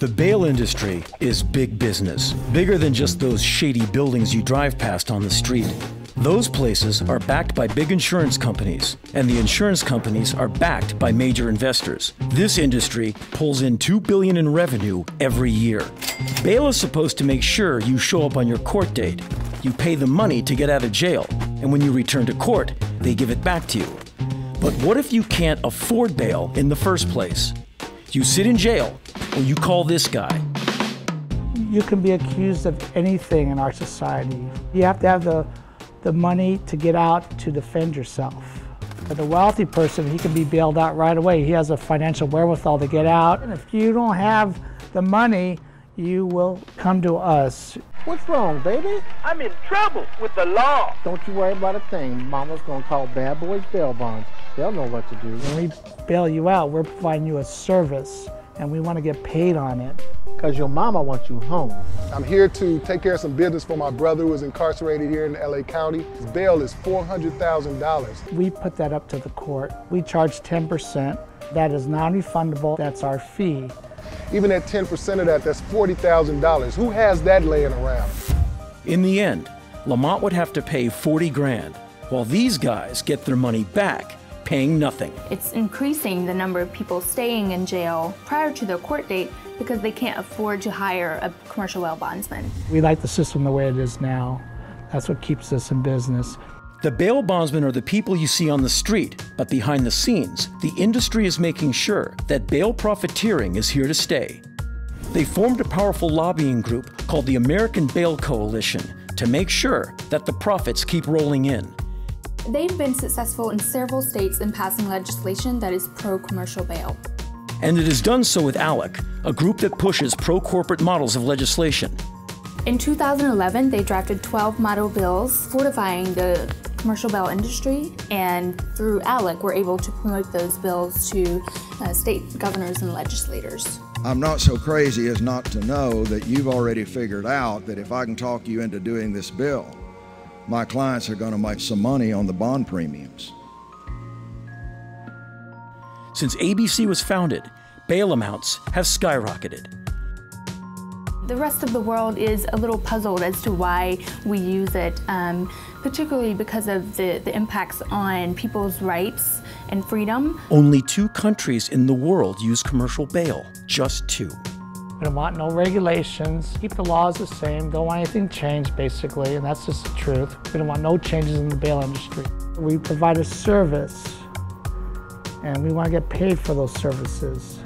The bail industry is big business, bigger than just those shady buildings you drive past on the street. Those places are backed by big insurance companies, and the insurance companies are backed by major investors. This industry pulls in 2 billion in revenue every year. Bail is supposed to make sure you show up on your court date. You pay the money to get out of jail, and when you return to court, they give it back to you. But what if you can't afford bail in the first place? You sit in jail, or you call this guy. You can be accused of anything in our society. You have to have the, the money to get out to defend yourself. But the wealthy person, he can be bailed out right away. He has a financial wherewithal to get out. And if you don't have the money, you will come to us. What's wrong, baby? I'm in trouble with the law. Don't you worry about a thing. Mama's gonna call Bad Boys Bail Bonds. They'll know what to do. When we bail you out, we're providing you a service and we want to get paid on it. Because your mama wants you home. I'm here to take care of some business for my brother who is incarcerated here in LA County. His bail is $400,000. We put that up to the court. We charge 10%. That is non-refundable. That's our fee. Even at 10% of that, that's $40,000. Who has that laying around? In the end, Lamont would have to pay 40 grand, while these guys get their money back paying nothing. It's increasing the number of people staying in jail prior to their court date because they can't afford to hire a commercial bail bondsman. We like the system the way it is now. That's what keeps us in business. The bail bondsmen are the people you see on the street, but behind the scenes, the industry is making sure that bail profiteering is here to stay. They formed a powerful lobbying group called the American Bail Coalition to make sure that the profits keep rolling in. They've been successful in several states in passing legislation that is pro commercial bail. And it has done so with ALEC, a group that pushes pro corporate models of legislation. In 2011, they drafted 12 model bills fortifying the commercial bail industry, and through ALEC, we're able to promote those bills to uh, state governors and legislators. I'm not so crazy as not to know that you've already figured out that if I can talk you into doing this bill, my clients are going to make some money on the bond premiums. Since ABC was founded, bail amounts have skyrocketed. The rest of the world is a little puzzled as to why we use it, um, particularly because of the, the impacts on people's rights and freedom. Only two countries in the world use commercial bail, just two. We don't want no regulations, keep the laws the same, don't want anything changed basically, and that's just the truth. We don't want no changes in the bail industry. We provide a service, and we want to get paid for those services.